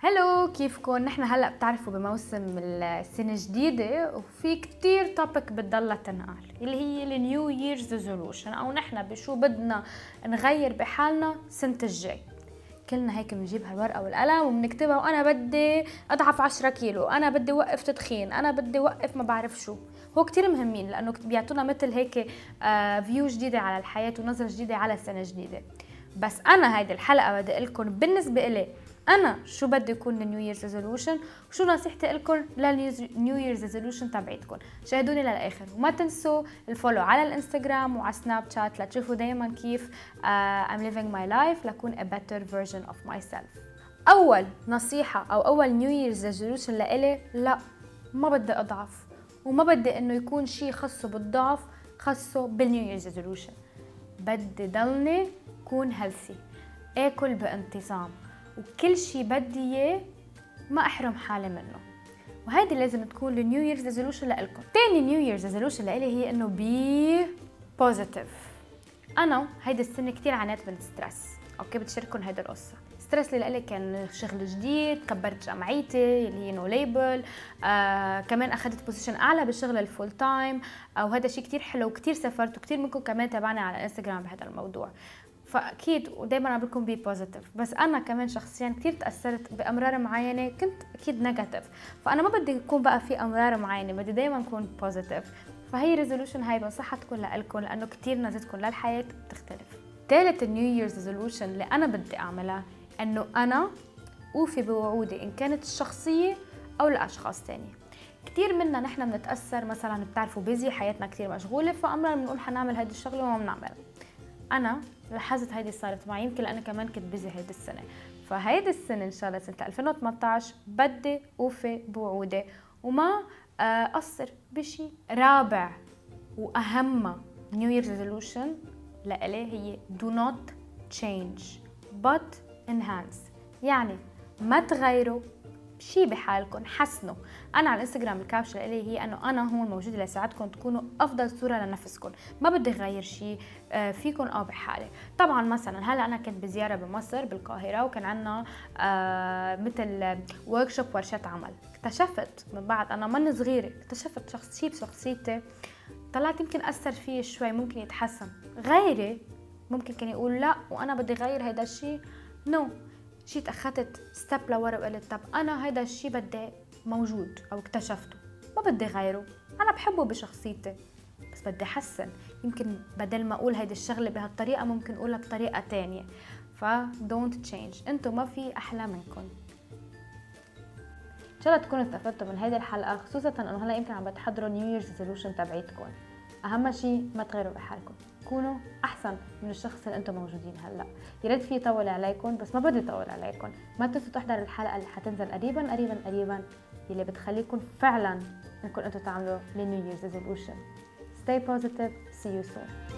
Hello كيفكم؟ نحن هلا بتعرفوا بموسم السنة الجديدة وفي كتير topic بتضلها تنقال اللي هي ال New Year's resolution أو نحن بشو بدنا نغير بحالنا سنة الجاي. كلنا هيك بنجيب هالورقة والقلم وبنكتبها وأنا بدي أضعف 10 كيلو أنا بدي اوقف تدخين أنا بدي اوقف ما بعرف شو. هو كتير مهمين لأنه بيعطونا مثل هيك آه view جديدة على الحياة ونظرة جديدة على السنة الجديدة. بس أنا هيدي الحلقة بدي أقول لكم بالنسبة إلي أنا شو بدي يكون ال New Year's resolution وشو نصيحتي لكم لل New Year's resolution تبعيتكم؟ شاهدوني للآخر وما تنسوا ال follow على الإنستغرام وعلى سناب شات لتشوفوا دائما كيف I'm living my life لكون a better version of myself. أول نصيحة أو أول New Year's resolution لإلي؟ لا ما بدي أضعف وما بدي إنه يكون شيء خاصه بالضعف خاصه بال New Year's resolution بدي ضلني كون healthy آكل بانتظام. وكل شيء بدي إياه ما أحرم حالي منه. وهيدي لازم تكون ال New Year's resolution لإلكم. تاني New Year's resolution لإلي هي إنه be positive أنا هيدي السنة كثير عانيت من stress okay بتشارككم هيدي القصة. stress اللي لإلي كان شغل جديد كبرت جمعيتي اللي هي No Label آه كمان اخذت position أعلى بالشغل ال full time وهذا شيء كثير حلو وكثير سافرت وكثير منكم كمان تابعني على انستغرام بهذا الموضوع. فأكيد ودائما عم بكون be positive بس أنا كمان شخصيا كثير تأثرت بأمرار معينة كنت أكيد negative فأنا ما بدي يكون بقى في أمرار معينة بدي دائما أكون positive فهي resolution هاي بنصحها تكون لكم لأنه كثير نظرتكم للحياة بتختلف. ثالث ال New Year's resolution اللي أنا بدي أعملها إنه أنا أوفي بوعودي إن كانت الشخصية أو لاشخاص ثانية كثير منا نحن بنتأثر مثلا بتعرفوا busy حياتنا كثير مشغولة فامرا بنقول حنعمل هذه الشغلة وما بنعملها. أنا لاحظت هيدي صارت معي يمكن لأنه كمان كنت busy هيدي السنة. فهيدي السنة إن شاء الله سنة 2018 بدي أوفي بوعودي وما أقصر بشيء رابع وأهم New Year resolution لإلي هي do not change but enhance. يعني ما تغيروا شيء بحالكم حسنوا. أنا على الإنستغرام الكابشن لي هي إنه أنا هون موجودة لساعدكم تكونوا أفضل صورة لنفسكم. ما بدي غير شيء فيكم أو بحالي. طبعا مثلا هلأ أنا كنت بزيارة بمصر بالقاهرة وكان عندنا مثل ورك شوب ورشات عمل. اكتشفت من بعد أنا من صغيرة اكتشفت شخص شيء بشخصيتي طلعت يمكن أثر فيه شوي ممكن يتحسن. غيري ممكن كان يقول لا وأنا بدي غير هيدا الشيء no no. جيت أخذت step لورا وقلت طب أنا هيدا الشيء بدي موجود أو اكتشفته ما بدي غيره أنا بحبه بشخصيتي بس بدي احسن يمكن بدل ما أقول هيدي الشغلة بهالطريقة ممكن أقولها بطريقة تانية. ف don't change أنتم ما في أحلى منكم. إن شاء الله تكونوا استفدتوا من هيدي الحلقة خصوصا إنه هلأ يمكن عم بتحضروا New Year's resolution تبعيتكم. أهم شيء ما تغيروا بحالكم. كونوا أحسن من الشخص اللي أنتم موجودين هلأ. يا ريت فيي طول عليكم بس ما بدي طول عليكم. ما تنسوا تحضروا الحلقة اللي حتنزل قريبا قريبا قريبا اللي بتخليكم فعلا إنكم أنتم تعملوا ال New Year's resolution. Stay positive. See you soon.